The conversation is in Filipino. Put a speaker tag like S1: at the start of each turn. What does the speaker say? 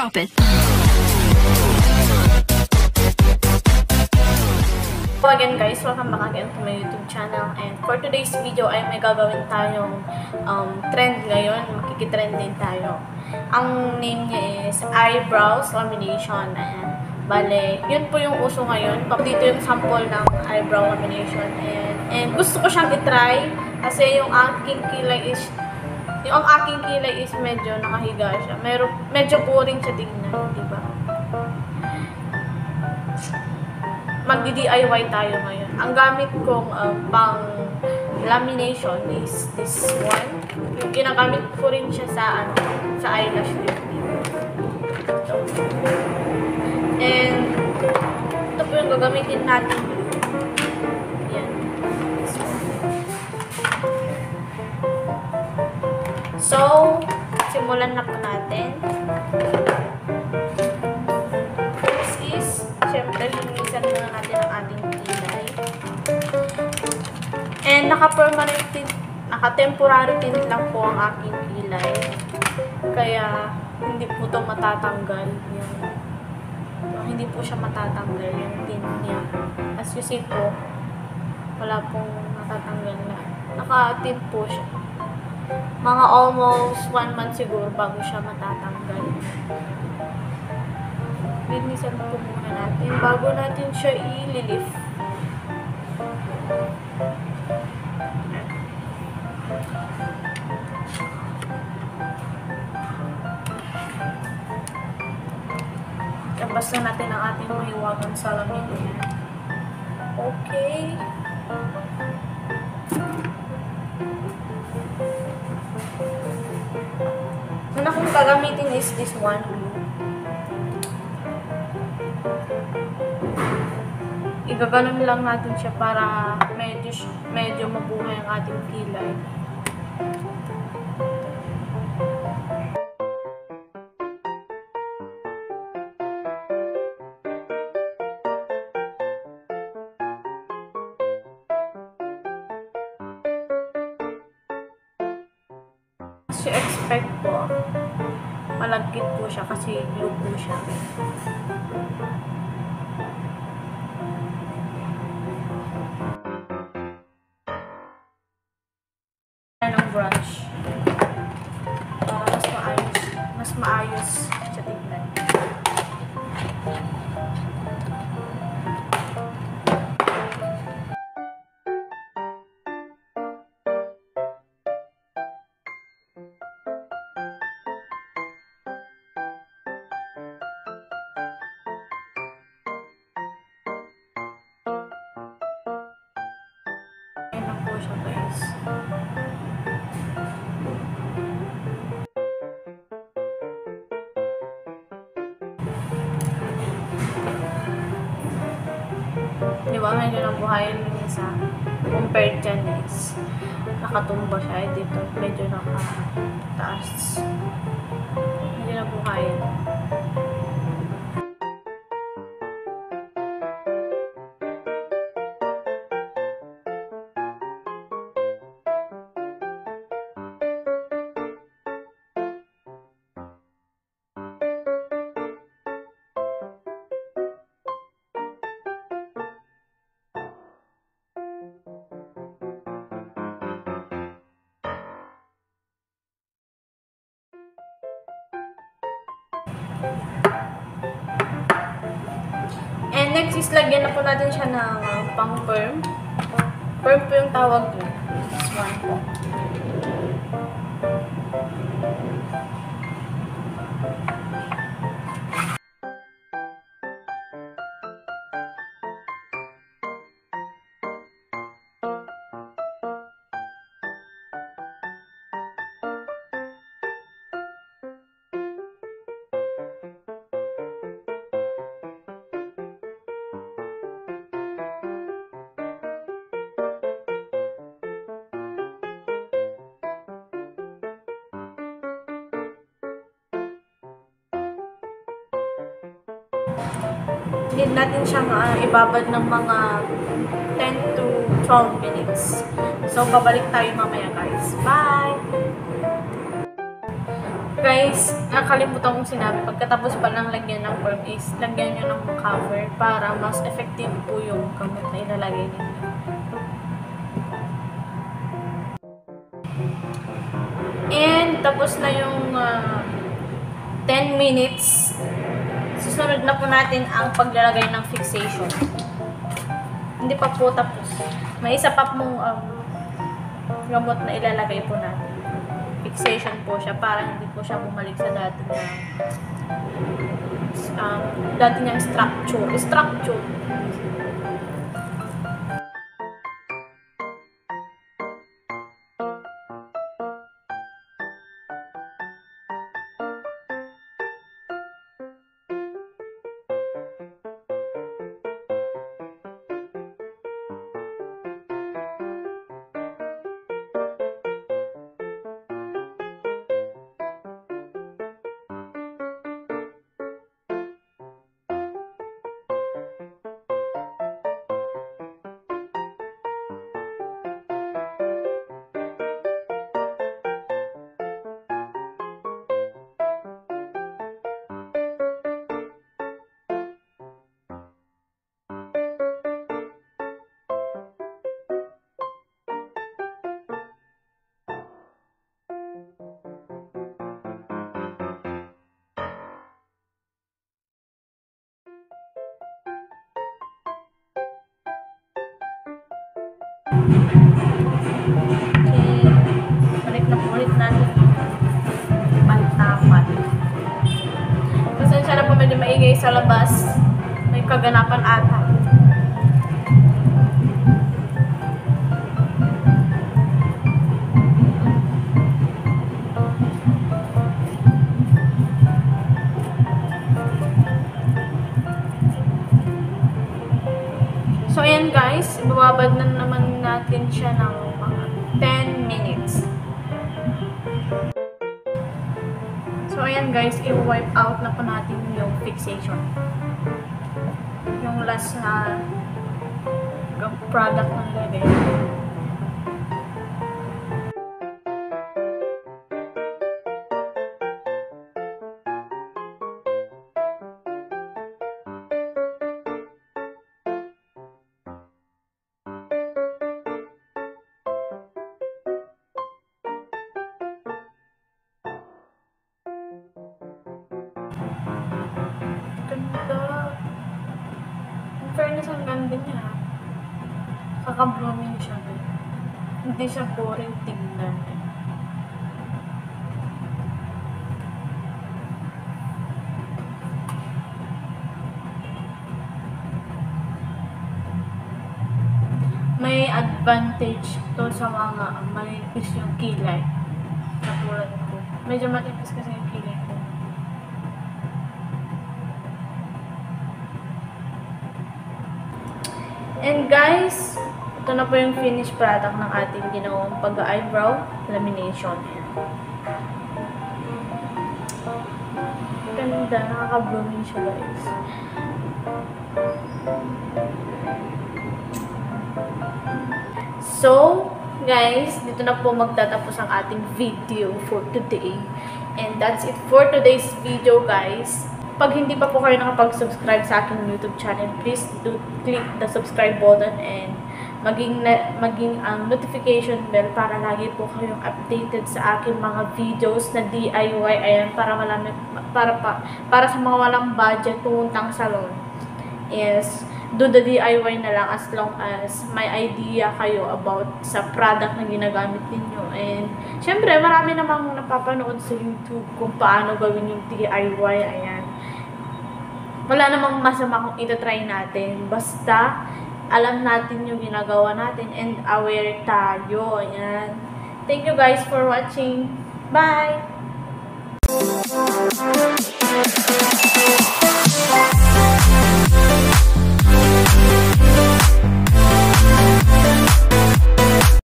S1: Drop it.
S2: Hello again guys, welcome back again to my YouTube channel and for today's video ay may gagawin tayong um, trend ngayon, makikitrend din tayo. Ang name niya is Eyebrows Lamination. Ayan. Bale, yun po yung uso ngayon. Dito yung sample ng eyebrow lamination and, and gusto ko siyang itry kasi yung aking kilay is yung ang aking kilay is medyo nakahiga siya. Meron, medyo boring siya tingnan, di ba? magdi-DIY tayo ngayon. Ang gamit kong uh, pang lamination is this one. Yung ginagamit ko rin siya sa ano, sa eyelash lifting. Ito. And ito po yung gagamitin natin. So, simulan na po natin. This is, syempre, linisan muna natin ang ating kilay. And naka-permanent tint, naka-temporary tint lang po ang aking kilay. Kaya, hindi po ito matatanggal. Yung hindi po siya matatanggal yung tint niya. As you see po, wala pong matatanggal na. Naka-tint po siya. Mga almost one month siguro bago siya matatanggal linisan po muna natin bago natin siya i-lift. Labas na natin ang ating mahiwagang salamin. Okay. Gagamitin is this one igaganon lang natin siya para medyo medyo mabuhay ang ating kilay. You expect po, malagkit po siya kasi glue po siya. ng brush para mas maayos mas maayos sa tignan siya guys. Di ba, medyo nabuhayan yung isa. Compared dyan is, nakatumba siya. Eh, dito, medyo nakataas. Medyo nabuhayan. And next is lagyan na po natin siya ng uh, pang perm. Perm po yung tawag doon. This one po. Need natin siyang ah, ibabad ng mga 10 to 12 minutes. So, babalik tayo mamaya guys. Bye! Guys, nakalimutan kong sinabi, pagkatapos pa lang lagyan ng form is, lagyan nyo ng cover para mas effective po yung gamot na ilalagay ninyo. And tapos na yung uh, 10 minutes. Susunod na po natin ang paglalagay ng fixation. Hindi pa po tapos. May isa pa pong um, gamot na ilalagay po natin fixation po siya para hindi po siya bumalik sa dati niya um, dati niyang structure. Structure. Balik na ulit natin. Pantapat. Pasensya na po medyo maingay sa labas. May kaganapan ata. So, ayan guys, ibababad na naman natin siya ng mga 10 minutes. So, ayan guys, i-wipe out na po natin yung fixation. Yung last na product na nilagay. Ang ganda niya. Kaka-blooming siya. eh. Hindi siya boring tingnan. eh. May advantage to sa mga manipis yung kilay. Katulad ko. Medyo matipis kasi yung kilay And guys, ito na po yung finished product ng ating ginawang pag-eyebrow lamination. Ganda, nakaka-blooming siya guys. So, guys, dito na po magtatapos ang ating video for today. And that's it for today's video, guys. Pag hindi pa po kayo nakapag-subscribe sa aking YouTube channel, please do click the subscribe button and maging na, maging ang notification bell para lagi po kayong updated sa aking mga videos na DIY ayan para malami para pa para sa mga walang budget pumuntang salon is do the DIY na lang as long as may idea kayo about sa product na ginagamit ninyo. And, syempre, marami namang napapanood sa YouTube kung paano gawin yung DIY. Ayan. Wala namang masama kung itatry natin. Basta, alam natin yung ginagawa natin and aware tayo. Ayan. Thank you guys for watching. Bye!